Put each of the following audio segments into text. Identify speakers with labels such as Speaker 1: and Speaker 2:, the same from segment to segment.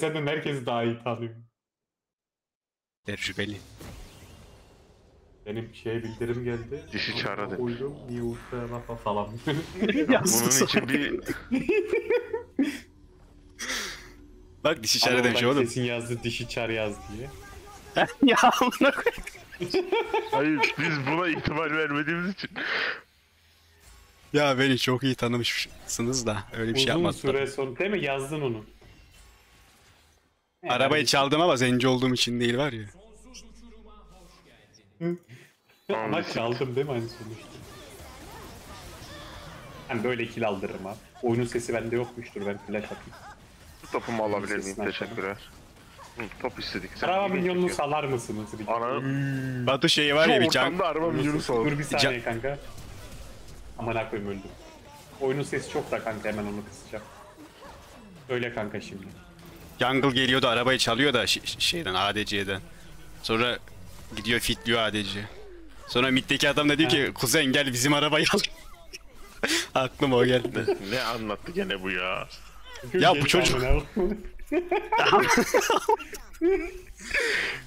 Speaker 1: Senden herkesi daha iyi tanıyorum.
Speaker 2: Tecrübeli.
Speaker 1: Benim şeye bildirim geldi.
Speaker 3: Dişi çağıra demiş.
Speaker 1: Uydum niye uçta lafa falan.
Speaker 3: Bunun için bir
Speaker 2: Bak dişi çare demiş oğlum.
Speaker 1: Kesin yazdı dişi çar yaz diye.
Speaker 2: ya amına koyayım.
Speaker 3: hayır biz buna ihtimal vermediğimiz için
Speaker 2: Ya beni çok iyi tanımışsınız da öyle bir şey
Speaker 1: Uzun
Speaker 2: yapmadım.
Speaker 1: süre sonra değil mi yazdın onu?
Speaker 2: Arabayı çaldım ama zenci olduğum için değil var ya.
Speaker 1: Ama çaldım değil mi aynı sonuçta? Ben böyle kill aldırırım ha. Oyunun sesi bende yokmuştur ben flash atayım.
Speaker 3: bu topumu alabilir miyim?
Speaker 1: Sesini
Speaker 3: Teşekkürler. Hı, top istedik. Sen
Speaker 1: Araba
Speaker 3: iyi çekiyorsun.
Speaker 1: salar mısınız? Bir
Speaker 3: Ana
Speaker 2: Batu şeyi var ya bir can...
Speaker 3: ortamda araba minyonu sağ
Speaker 1: Dur bir saniye kanka. Aman koyayım öldüm. Oyunun sesi çok da kanka hemen onu kısacağım. Öyle kanka şimdi.
Speaker 2: Jungle geliyordu arabayı çalıyor da şeyden ADC'den. Sonra gidiyor fitliyor ADC. Sonra middeki adam da diyor ki kuzen gel bizim arabayı al. Aklıma o geldi.
Speaker 3: Ne anlattı gene bu ya?
Speaker 2: Ya bu çocuk-.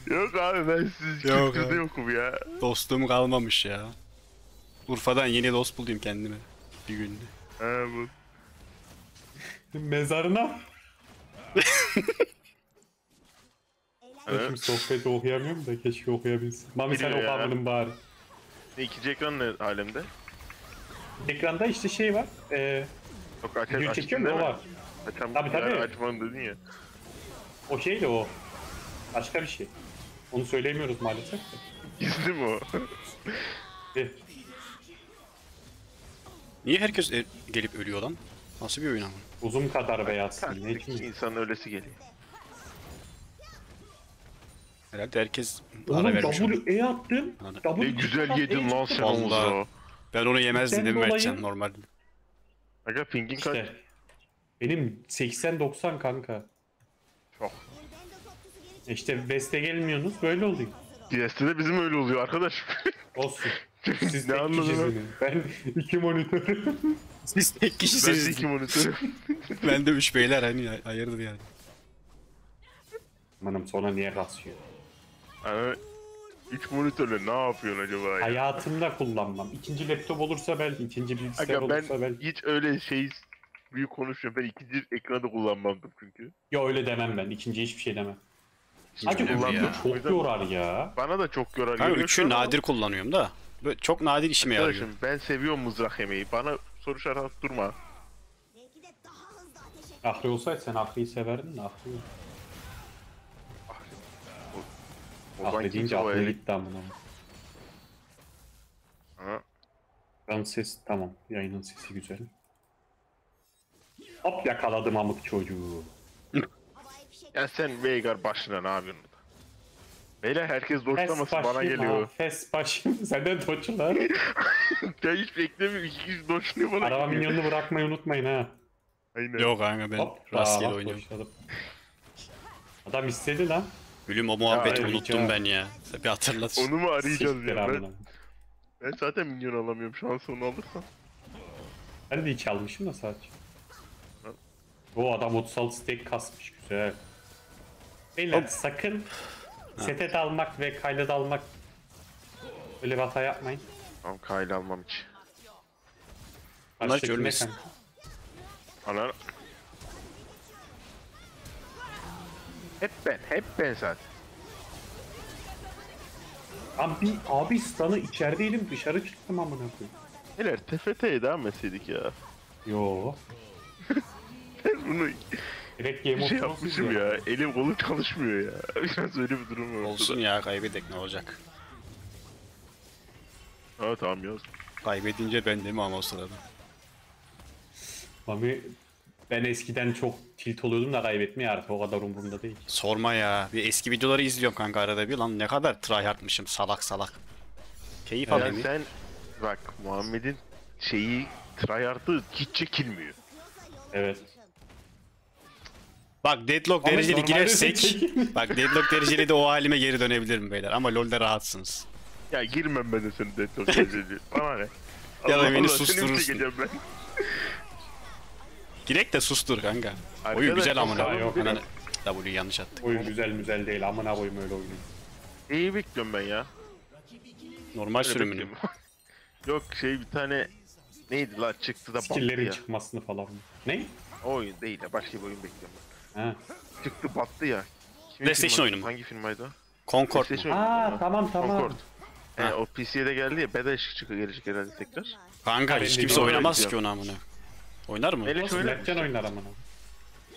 Speaker 3: Yok abi ben siz
Speaker 2: Yok
Speaker 3: kültürde
Speaker 2: abi.
Speaker 3: yokum ya.
Speaker 2: Dostluğum kalmamış ya. Urfa'dan yeni dost buldum kendime. Bir günde.
Speaker 3: Ha bu.
Speaker 1: Mezarına.
Speaker 3: Evet.
Speaker 1: Şimdi sohbeti okuyamıyorum da keşke okuyabilsem. Mami sen
Speaker 3: Biliyor ya.
Speaker 1: bari.
Speaker 3: Ne ikinci ekran ne alemde?
Speaker 1: Ekranda işte şey var. Ee,
Speaker 3: Yok aç
Speaker 1: video
Speaker 3: aç
Speaker 1: çekiyor mu o var.
Speaker 3: Açam,
Speaker 1: Tabii, tabii.
Speaker 3: Yani açmanı dedin ya.
Speaker 1: O şey de o. Başka bir şey. Onu söyleyemiyoruz maalesef de.
Speaker 3: Gizli mi o?
Speaker 2: Niye herkes e- gelip ölüyor lan? Nasıl bir oyun ama?
Speaker 1: Uzun kadar beyaz. Ne için?
Speaker 3: insanın öylesi geliyor.
Speaker 2: Herhalde herkes ara
Speaker 1: Oğlum
Speaker 2: vermiş. onu.
Speaker 1: W E attım.
Speaker 3: Ne güzel
Speaker 1: tuttan
Speaker 3: yedin
Speaker 1: E
Speaker 3: lan sen o
Speaker 2: Vallahi.
Speaker 3: muzu.
Speaker 2: Ben onu yemezdim değil mi
Speaker 1: Bizden
Speaker 2: Mertcan
Speaker 1: dolayı-
Speaker 2: normalde?
Speaker 3: Aga pingin kaç?
Speaker 1: Benim 80-90 kanka.
Speaker 3: Çok.
Speaker 1: İşte West'e gelmiyorsunuz böyle oluyor.
Speaker 3: DS'de bizim öyle oluyor arkadaş.
Speaker 1: Olsun. Siz
Speaker 3: Ne
Speaker 1: tek
Speaker 3: anladın
Speaker 1: kişisiniz. Ben iki monitörüm.
Speaker 2: Siz tek
Speaker 3: ben
Speaker 2: kişisiniz.
Speaker 3: iki monitörüm.
Speaker 2: ben de üç beyler hani ay- hayırdır yani.
Speaker 1: Amanım sonra niye kasıyor?
Speaker 3: Yani üç monitörle ne yapıyorsun acaba ya?
Speaker 1: Hayatımda kullanmam. İkinci laptop olursa belki, ikinci bilgisayar
Speaker 3: Aga
Speaker 1: olursa
Speaker 3: ben
Speaker 1: belki.
Speaker 3: hiç öyle şey büyük konuşmuyorum. Ben ikinci ekranı da kullanmam çünkü.
Speaker 1: Yo öyle demem ben. İkinci hiçbir şey demem. Hacı
Speaker 2: önemli
Speaker 1: kullandı
Speaker 2: ya.
Speaker 1: çok yorar ya.
Speaker 3: Bana da çok yorar
Speaker 2: Ben üçü
Speaker 3: ama-
Speaker 2: nadir kullanıyorum da. Böyle çok nadir işime yarıyor.
Speaker 3: Ben seviyorum mızrak yemeği. Bana soru işareti durma.
Speaker 1: Ahri olsaydı sen Ahri'yi severdin de Ahri yok.
Speaker 3: Ozan
Speaker 1: Ahri deyince
Speaker 3: eli.
Speaker 1: gitti amına. Ben ses tamam. Yayının sesi güzel. Hop yakaladım amık çocuğu.
Speaker 3: Ya sen Veigar başına ne yapıyorsun? Beyler herkes doçlamasın bana geliyor.
Speaker 1: Fes başım. Senden doçlar.
Speaker 3: ya hiç beklemiyorum. İki kişi doçluyor bana
Speaker 1: Araba
Speaker 3: geliyor.
Speaker 1: minyonunu bırakmayı unutmayın ha.
Speaker 3: Aynen.
Speaker 2: Yok kanka ben
Speaker 1: Hop.
Speaker 2: rastgele
Speaker 1: aa,
Speaker 2: oynuyorum.
Speaker 1: Adam istedi lan.
Speaker 2: Gülüm o muhabbeti
Speaker 1: Ya,
Speaker 2: unuttum ben ya. Sen bir hatırlat.
Speaker 3: Onu mu arayacağız
Speaker 1: Siktir
Speaker 3: ya?
Speaker 1: amına.
Speaker 3: Ben, ben zaten minyon alamıyorum. Şans onu alırsam.
Speaker 1: Ben de hiç almışım da sadece. O adam 36 stack kasmış güzel. Beyler sakın setet almak ve kaydet almak öyle bir hata yapmayın.
Speaker 3: Tamam kayla almam hiç.
Speaker 2: Bunlar hiç ölmesin.
Speaker 3: Ana. Hep ben, hep ben zaten.
Speaker 1: Abi, abi stun'ı içerideydim dışarı çıktım amına koyayım.
Speaker 3: Beyler TFT'ye devam etseydik ya.
Speaker 1: Yo.
Speaker 3: Ben bunu
Speaker 1: Direkt Game of
Speaker 3: şey yapmışım ya. Elim kolum çalışmıyor ya. Biraz öyle bir durum var.
Speaker 2: Olsun ya kaybedek ne olacak?
Speaker 3: Ha tamam yaz.
Speaker 2: Kaybedince ben de mi ama o sırada?
Speaker 1: Mami ben eskiden çok tilt oluyordum da kaybetmeye artık o kadar umurumda değil.
Speaker 2: Sorma ya. Bir eski videoları izliyorum kanka arada bir lan ne kadar tryhardmışım salak salak. Keyif
Speaker 3: Ya
Speaker 2: alayım.
Speaker 3: sen bak Muhammed'in şeyi tryhard'ı hiç çekilmiyor.
Speaker 1: Evet.
Speaker 2: Bak deadlock
Speaker 1: Ama
Speaker 2: dereceli
Speaker 1: normalde
Speaker 2: girersek bak deadlock dereceli de o halime geri dönebilirim beyler ama LoL'de rahatsınız.
Speaker 3: Ya girmem ben de senin deadlock dereceli. Bana ne?
Speaker 2: Ya da
Speaker 3: Allah
Speaker 2: beni susturursun.
Speaker 3: ben?
Speaker 2: Girek de sustur kanka. Oyun
Speaker 3: Arkadaş,
Speaker 2: güzel amına.
Speaker 1: yok.
Speaker 2: Ananı- W'yu yanlış attık.
Speaker 1: Oyun güzel güzel değil. Amına koyayım öyle oyunu.
Speaker 3: İyi bekliyorum ben ya.
Speaker 2: Normal sürümünü.
Speaker 3: Yok şey bir tane neydi la çıktı da
Speaker 1: Skill'lerin
Speaker 3: ya.
Speaker 1: çıkmasını falan. Ne?
Speaker 3: O oyun değil ya başka bir oyun bekliyorum
Speaker 1: Ha.
Speaker 3: Çıktı battı ya. Kimin
Speaker 2: PlayStation
Speaker 3: firma-
Speaker 2: oyunu mu?
Speaker 3: Hangi firmaydı?
Speaker 2: Concord mu?
Speaker 3: PlayStation oyunu
Speaker 1: Aa tamam tamam.
Speaker 3: Concord. He,
Speaker 2: Ha.
Speaker 3: o PC'ye de geldi ya bedel çıkı gelecek herhalde tekrar.
Speaker 2: Kanka hiç
Speaker 1: de
Speaker 2: kimse oynamaz ki onu amına. Oynar mı?
Speaker 3: Hele
Speaker 1: Nasıl
Speaker 3: şöyle
Speaker 1: Mertcan oynar amına.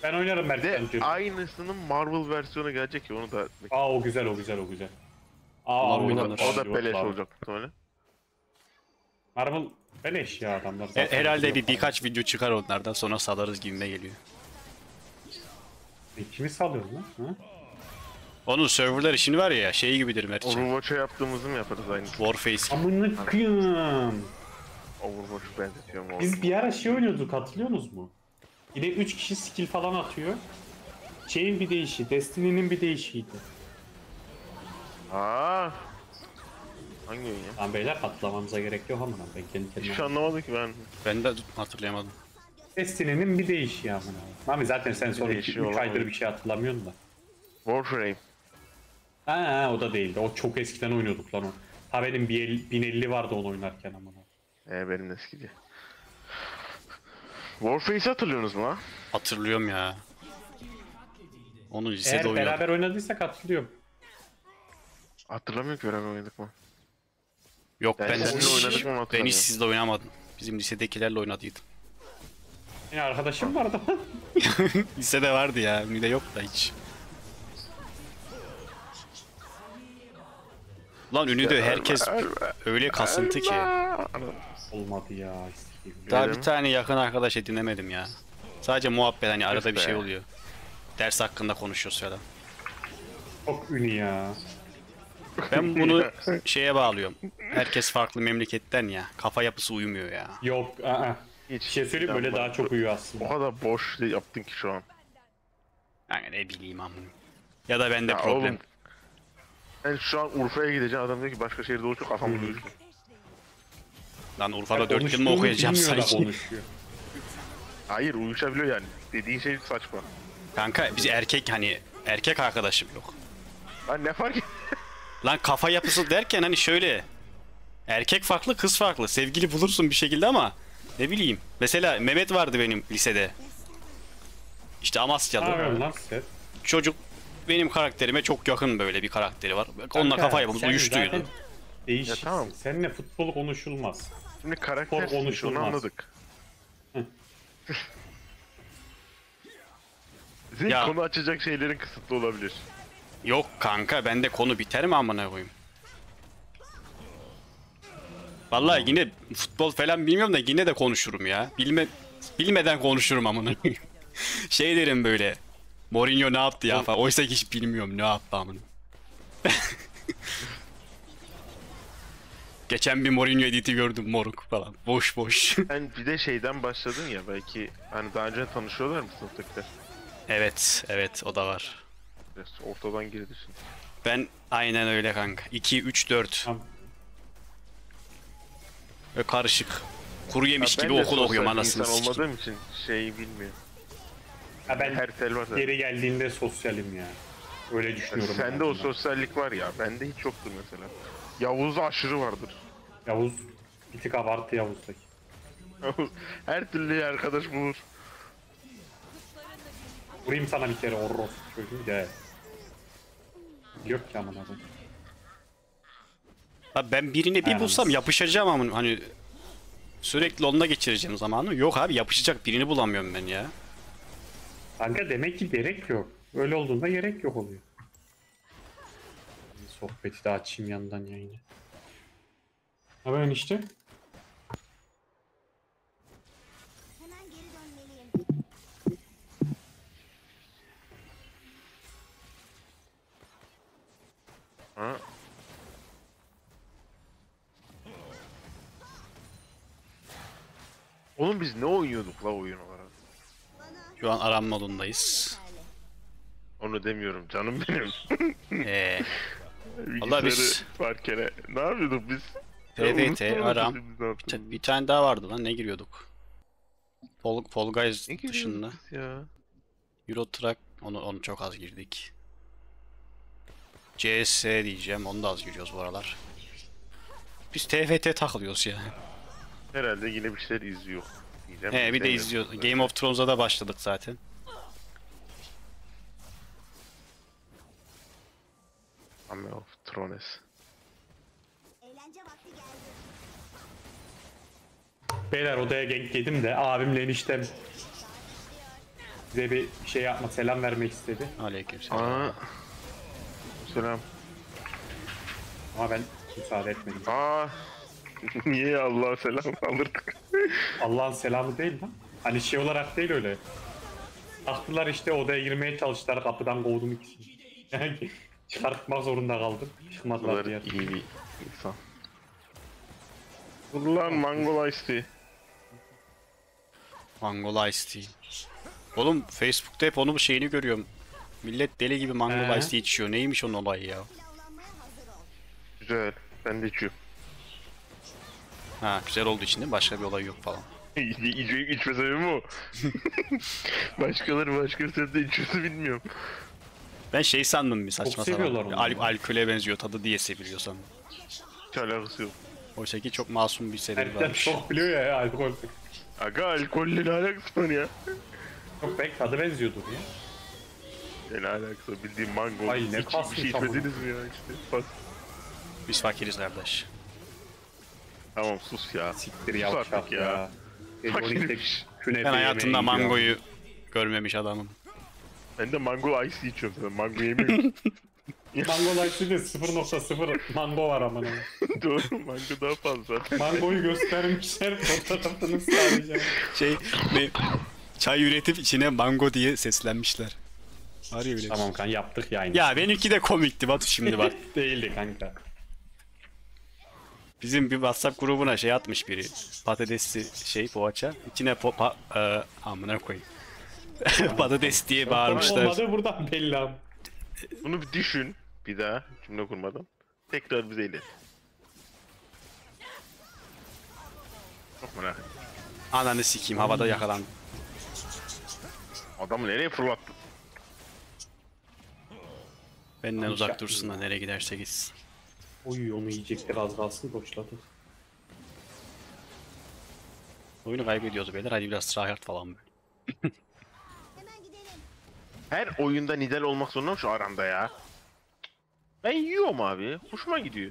Speaker 1: Ben oynarım
Speaker 3: bir de
Speaker 1: Mertcan'cığım.
Speaker 3: aynısının Marvel versiyonu gelecek ya onu da
Speaker 1: Aa o güzel o güzel o güzel. Aa
Speaker 2: Bunlar
Speaker 3: o
Speaker 1: oynarım.
Speaker 3: da, o da beleş olacak muhtemelen.
Speaker 1: Marvel beleş ya adamlar.
Speaker 2: E,
Speaker 1: zaten
Speaker 2: herhalde bir birkaç video çıkar onlardan sonra salarız gibime geliyor.
Speaker 1: E, Kimi salıyorsun lan? Ha?
Speaker 2: Onun serverları şimdi var ya şey gibidir Mertcan.
Speaker 3: Overwatch'a yaptığımızı mı yaparız aynı?
Speaker 2: Warface gibi.
Speaker 1: Amına kıyım.
Speaker 3: Overwatch'u benzetiyorum o.
Speaker 1: Biz bir ara şey oynuyorduk hatırlıyorsunuz mu? Yine 3 kişi skill falan atıyor. Şeyin bir değişi, Destiny'nin bir değişiydi.
Speaker 3: Aa. Hangi oyun ya?
Speaker 1: Lan beyler patlamamıza gerek yok ama ben kendi
Speaker 3: şey
Speaker 1: kendime.
Speaker 3: anlamadım ki ben.
Speaker 2: Ben de hatırlayamadım.
Speaker 1: Destiny'nin bir değişi ya amına. Mami zaten sen son 2
Speaker 3: değişiyor
Speaker 1: 3 aydır bir şey hatırlamıyorsun da.
Speaker 3: Warframe.
Speaker 1: Ha, ha o da değildi. O çok eskiden oynuyorduk lan o. Ha benim bir el- 1050 vardı onu oynarken amına.
Speaker 3: Ee benim de eskici. Warface'i hatırlıyorsunuz mu lan?
Speaker 2: Hatırlıyorum ya. Onu lisede
Speaker 1: Eğer
Speaker 2: oynadım.
Speaker 1: beraber oynadıysak hatırlıyorum.
Speaker 3: Hatırlamıyorum ki beraber oynadık mı?
Speaker 2: Yok
Speaker 3: Ben
Speaker 2: ben,
Speaker 3: seninle oynadık mı
Speaker 2: hiç, ben hiç sizle oynamadım. Bizim lisedekilerle oynadıydım.
Speaker 1: Yine arkadaşım vardı.
Speaker 2: Lisede vardı ya. Ünlüde yok da hiç. Lan ünlüde herkes öyle kasıntı ki.
Speaker 1: Olmadı ya.
Speaker 2: Daha bir tane yakın arkadaş edinemedim ya. Sadece muhabbet hani arada bir şey oluyor. Ders hakkında konuşuyoruz falan.
Speaker 1: Çok ünlü ya.
Speaker 2: Ben bunu şeye bağlıyorum. Herkes farklı memleketten ya. Kafa yapısı uyumuyor ya.
Speaker 1: Yok aa.
Speaker 3: Hiç.
Speaker 1: Bir şey söyleyeyim böyle daha çok uyuyor
Speaker 3: O
Speaker 1: aslında.
Speaker 3: kadar boş yaptın ki şu an.
Speaker 2: Yani ne bileyim amına. Ya da bende
Speaker 3: Ya
Speaker 2: problem.
Speaker 3: oğlum. Ben şu an Urfa'ya gideceğim adam diyor ki başka şehirde olacak kafam
Speaker 1: Hmm.
Speaker 3: uyuştu.
Speaker 2: Lan Urfa'da 4 yıl mı okuyacağım sanki?
Speaker 1: konuşuyor.
Speaker 3: Hayır uyuşabiliyor yani. Dediğin şey saçma.
Speaker 2: Kanka biz erkek hani erkek arkadaşım yok.
Speaker 3: Lan ne fark?
Speaker 2: Lan kafa yapısı derken hani şöyle. Erkek farklı kız farklı. Sevgili bulursun bir şekilde ama ne bileyim. Mesela Mehmet vardı benim lisede. İşte Amasyalı.
Speaker 1: sen?
Speaker 2: Çocuk benim karakterime çok yakın böyle bir karakteri var. Onunla kafa yapımız uyuştuydu.
Speaker 3: Ya tamam.
Speaker 1: Seninle futbol konuşulmaz.
Speaker 3: Şimdi karakter
Speaker 1: Spor
Speaker 3: işte, onu
Speaker 1: konuşulmaz.
Speaker 3: anladık. Sizin
Speaker 2: Ya.
Speaker 3: konu açacak şeylerin kısıtlı olabilir.
Speaker 2: Yok kanka bende konu biter mi amına koyayım? Vallahi yine futbol falan bilmiyorum da yine de konuşurum ya. Bilme bilmeden konuşurum amına şey derim böyle. Mourinho ne yaptı ya falan. Oysa ki hiç bilmiyorum ne yaptı amına. Geçen bir Mourinho editi gördüm moruk falan. Boş boş.
Speaker 3: Sen bir de şeyden başladın ya belki hani daha önce tanışıyorlar mı sınıftakiler?
Speaker 2: evet, evet o da var.
Speaker 3: Biraz ortadan girdi şimdi.
Speaker 2: Ben aynen öyle kanka. 2 3 4
Speaker 1: Tamam.
Speaker 2: Ve karışık. Kuru yemiş
Speaker 3: Ya ben
Speaker 2: gibi
Speaker 3: de
Speaker 2: okul okuyorum anasını
Speaker 3: insan
Speaker 2: sikeyim.
Speaker 3: olmadığım için şeyi bilmiyorum.
Speaker 1: Ha ben
Speaker 3: Her tel var
Speaker 1: geri geldiğinde sosyalim ya. Öyle düşünüyorum. en
Speaker 3: Sende o sosyallik var ya. Bende hiç yoktur mesela. Yavuz'da aşırı vardır.
Speaker 1: Yavuz bir tık abartı Yavuz'daki.
Speaker 3: Yavuz her türlü arkadaş bulur.
Speaker 1: Vurayım sana bir kere orros çocuğum gel. Yok ki aman adam.
Speaker 2: Abi ben birini bir bulsam yapışacağım ama hani sürekli onunla geçireceğim zamanı. Yok abi yapışacak birini bulamıyorum ben ya.
Speaker 1: Kanka demek ki gerek yok. Öyle olduğunda gerek yok oluyor. Sohbeti de açayım yandan yayını. Ha ben işte.
Speaker 4: Hemen geri dönmeliyim.
Speaker 3: Ha? Oğlum biz ne oynuyorduk la oyun olarak?
Speaker 2: Şu an aram modundayız.
Speaker 3: Onu demiyorum canım benim.
Speaker 2: Ee,
Speaker 3: Bilgisayarı
Speaker 2: biz-
Speaker 3: varken ne yapıyorduk biz?
Speaker 2: PvT, aram.
Speaker 3: yaptığımızı.
Speaker 2: bir tane daha vardı lan ne giriyorduk? Fall, Fall Guys
Speaker 3: Ne
Speaker 2: dışında.
Speaker 3: ya?
Speaker 2: Euro Truck Onu onu çok az girdik. CS diyeceğim. Onu da az giriyoruz bu aralar. Biz TFT takılıyoruz ya.
Speaker 3: Herhalde yine bir şeyler izliyor. Diyeceğim.
Speaker 2: He bir de izliyoruz. Game of Thrones'a da başladık zaten.
Speaker 3: Game of Thrones.
Speaker 4: Eğlence vakti geldi.
Speaker 1: Beyler odaya genk yedim de abimle eniştem size bir şey yapma selam vermek istedi.
Speaker 2: Aleykümselam.
Speaker 3: Aa. Selam.
Speaker 1: Ama ben müsaade etmedim.
Speaker 3: Aa. Niye Allah selam alırdık?
Speaker 1: Allah'ın selamı değil lan. Hani şey olarak değil öyle. Taktılar işte odaya girmeye çalıştılar kapıdan kovdum ikisini. Yani çıkartmak zorunda kaldım. Çıkmadılar
Speaker 3: Bunlar
Speaker 1: diğer.
Speaker 3: iyi bir insan. Dur lan Mangol Ice Tea.
Speaker 2: Mangol Ice Tea. Oğlum Facebook'ta hep onun şeyini görüyorum. Millet deli gibi Mangol
Speaker 1: He.
Speaker 2: Ice Tea içiyor. Neymiş onun olayı ya?
Speaker 3: Güzel. Ben de içiyorum.
Speaker 2: Ha güzel olduğu için de başka bir olay yok falan.
Speaker 3: İçme, içme sebebim o. Başkaları başka sırada içiyorsa bilmiyorum.
Speaker 2: Ben şey sandım bir saçma
Speaker 1: Çok seviyorlar
Speaker 2: sapan.
Speaker 1: onu
Speaker 2: Al- alkole benziyor tadı diye seviliyor sandım.
Speaker 3: Hiç alakası yok.
Speaker 2: Oysa ki çok masum bir sebebi
Speaker 1: Herkes
Speaker 2: varmış.
Speaker 1: çok biliyor ya alkol.
Speaker 3: Aga alkolle ne alakası var ya?
Speaker 1: Çok belki tadı benziyordur ya.
Speaker 3: Ne alakası var? Bildiğin mango.
Speaker 1: Ay, ne
Speaker 3: Hiç
Speaker 1: kasmış
Speaker 3: bir şey
Speaker 1: ama.
Speaker 3: içmediniz mi ya işte? Bas.
Speaker 2: Biz fakiriz kardeş.
Speaker 3: Tamam sus ya.
Speaker 1: Siktir
Speaker 3: Sus artık
Speaker 1: ya.
Speaker 3: ya.
Speaker 1: künefe
Speaker 2: Ben hayatımda mangoyu görmemiş adamım.
Speaker 3: Ben de mango ice içiyorum zaten. Mango yemiyorum.
Speaker 1: Mango Life'de 0.0 mango var aman.
Speaker 3: Doğru mango daha fazla.
Speaker 1: Mangoyu göstermişler fotoğrafını sadece.
Speaker 2: Şey ne? Çay üretip içine mango diye seslenmişler. Var ya bile.
Speaker 1: Tamam kan yaptık yani.
Speaker 2: Ya benimki de komikti Batu şimdi bak.
Speaker 1: Değildi kanka.
Speaker 2: Bizim bir WhatsApp grubuna şey atmış biri. Patatesli şey poğaça. İçine po pa e, amına koyayım. Patates diye bağırmışlar.
Speaker 1: Olmadı buradan belli abi.
Speaker 3: Bunu bir düşün. Bir daha cümle kurmadan. Tekrar bize ilet. Çok merak ettim.
Speaker 2: Ananı sikeyim havada yakalandım.
Speaker 3: Adamı nereye fırlattın?
Speaker 2: Benden uzak dursun da nereye giderse gitsin.
Speaker 1: Oy onu yiyecektir az kalsın boşladı.
Speaker 2: Oyunu kaybediyoruz beyler hadi biraz tryhard falan böyle.
Speaker 4: Hemen gidelim.
Speaker 3: Her oyunda Nidal olmak zorunda mı şu aranda ya? Ben yiyorum abi. Hoşuma gidiyor.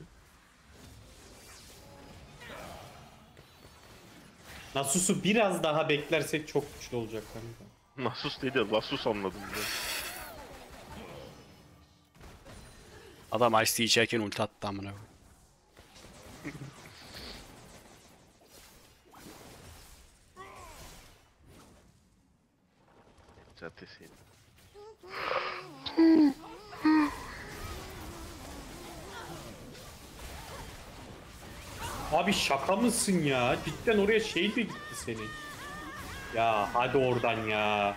Speaker 1: Nasus'u biraz daha beklersek çok güçlü olacak kanka.
Speaker 3: Nasus dedi. Lasus anladım ben.
Speaker 2: Adam Ice içerken ulti attı amına
Speaker 3: senin.
Speaker 1: Abi şaka mısın ya? Cidden oraya şey mi gitti senin? Ya hadi oradan ya.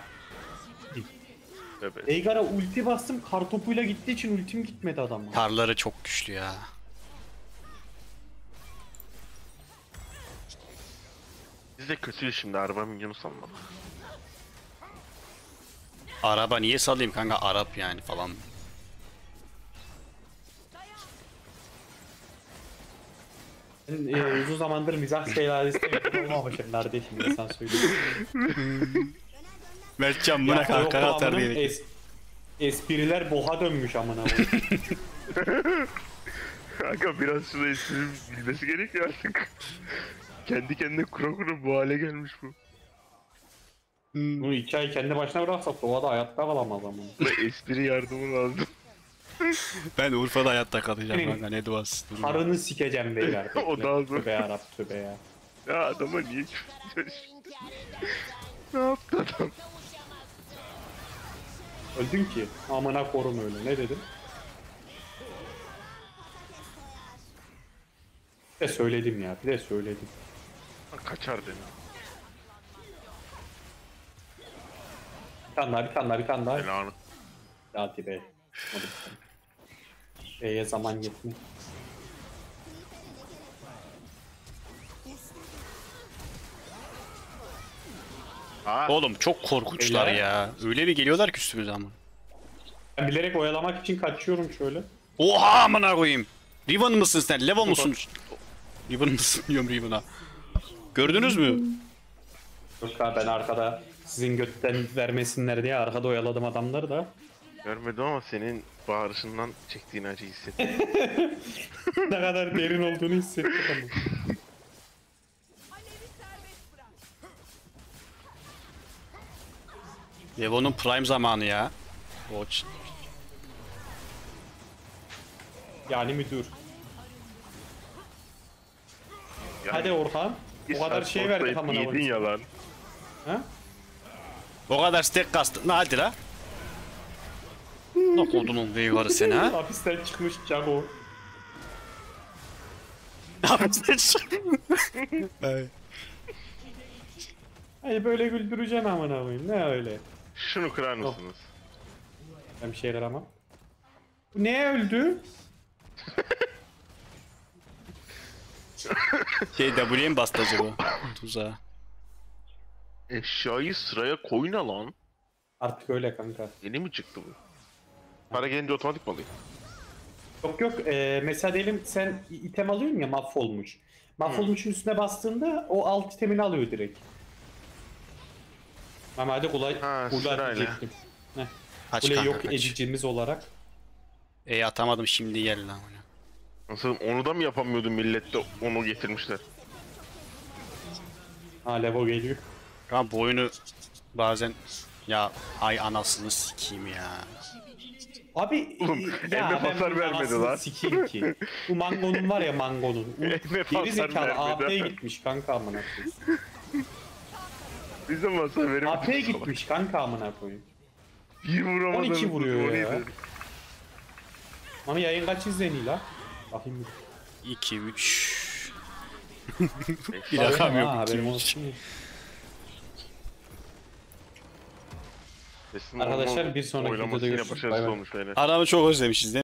Speaker 3: Evet.
Speaker 1: Veigar'a ulti bastım kartopuyla gittiği için ultim gitmedi adama.
Speaker 2: Tarları çok güçlü ya.
Speaker 3: Biz de kötüyüz şimdi. Araba milyonu salladı.
Speaker 2: Araba niye salayım kanka Arap yani falan.
Speaker 1: Ben e, uzun zamandır mizah şelalesine olmamışım kardeşim ya sen söylüyorsun.
Speaker 2: Mertcan buna kahkaha atar diye.
Speaker 1: es- espriler boha dönmüş amına koyayım.
Speaker 3: Kanka biraz şunu espri bilmesi gerekiyor artık. Kendi kendine kura kura bu hale gelmiş bu.
Speaker 1: Bunu iki ay kendi başına bıraksak doğada hayatta kalamaz ama.
Speaker 3: Ve espri yardımı lazım.
Speaker 2: Ben Urfa'da hayatta kalacağım kanka ne duası.
Speaker 1: Karını sikeceğim beyler.
Speaker 3: O daha zor.
Speaker 1: Tövbe yarab tövbe ya.
Speaker 3: Ya adama niye Ne yaptı adam?
Speaker 1: Öldün ki. Amına korum öyle. Ne dedim? Bir de söyledim ya. Bir de söyledim.
Speaker 3: Kaçar dedi.
Speaker 1: Bir tane daha bir tane daha bir tane daha.
Speaker 3: Belanı.
Speaker 1: Hadi be. B'ye zaman yetme.
Speaker 3: Ha,
Speaker 2: Oğlum çok korkunçlar ya. Öyle bir geliyorlar ki üstümüze ama.
Speaker 1: Ben bilerek oyalamak için kaçıyorum şöyle.
Speaker 2: Oha amına koyayım. Riven mısın sen? Level musun? Riven mısın diyorum Riven'a. Gördünüz mü?
Speaker 1: Yok abi ben arkada sizin götten vermesinler diye arkada oyaladım adamları da.
Speaker 3: Görmedim ama senin bağırışından çektiğin acıyı hissettim.
Speaker 1: ne kadar derin olduğunu hissettim ama.
Speaker 2: Level'ın prime zamanı ya. Ç-
Speaker 1: Yani müdür.
Speaker 3: Yani
Speaker 1: Hadi Orhan. O kadar şey verdik amına
Speaker 3: Yedin
Speaker 1: koyayım.
Speaker 3: ya lan.
Speaker 1: Ha?
Speaker 2: O kadar stack kastın. Hadi la. Ne kodunun veyvarı sen ha?
Speaker 1: Hapisten çıkmış Cago.
Speaker 2: Ne yapıyorsun?
Speaker 1: Ay böyle güldüreceksin amına koyayım. Ne öyle?
Speaker 3: Şunu kırar mısınız?
Speaker 1: Ben bir şey kıramam. Bu neye öldü?
Speaker 2: şey W'ye mi bastı acaba? Tuzağa.
Speaker 3: Eşyayı sıraya koyna lan.
Speaker 1: Artık öyle kanka.
Speaker 3: Yeni mi çıktı bu? Para gelince otomatik mi alayım?
Speaker 1: Yok yok ee, mesela diyelim sen item alıyorsun ya mahvolmuş. Mahvolmuşun üstüne bastığında o alt itemini alıyor direkt. Hadi kolay
Speaker 3: Ha,
Speaker 1: kule
Speaker 3: sırayla.
Speaker 1: Heh,
Speaker 2: Kaç
Speaker 1: Kule
Speaker 2: kanka
Speaker 1: yok
Speaker 2: kaç.
Speaker 1: edicimiz olarak.
Speaker 2: E atamadım şimdi gel lan.
Speaker 3: Nasıl onu da mı yapamıyordun millette onu getirmişler.
Speaker 1: Ha level geliyor.
Speaker 2: Ama bu oyunu bazen ya ay anasını sikeyim ya.
Speaker 1: Abi
Speaker 3: Oğlum,
Speaker 1: ya
Speaker 3: emre
Speaker 1: ben
Speaker 3: hasar
Speaker 1: bunun
Speaker 3: vermedi
Speaker 1: anasını
Speaker 3: lan.
Speaker 1: Sikeyim ki. Bu Mango'nun var ya Mango'nun.
Speaker 3: Emre
Speaker 1: Geri
Speaker 3: hasar
Speaker 1: zekalı
Speaker 3: vermedi.
Speaker 1: AP'ye gitmiş kanka amına koyayım.
Speaker 3: Bize mi hasar verir
Speaker 1: AP'ye gitmiş kanka amına koyayım.
Speaker 3: Bir vuramadın.
Speaker 1: 12 vuruyor ya. Mami yayın kaç izleniyor la? Bakayım bir.
Speaker 2: 2 3 bir rakam yok.
Speaker 1: haberim
Speaker 2: 2 3.
Speaker 1: olsun. Arkadaşlar bir sonraki videoda görüşürüz. Bay bay.
Speaker 2: Adamı çok özlemişiz değil mi?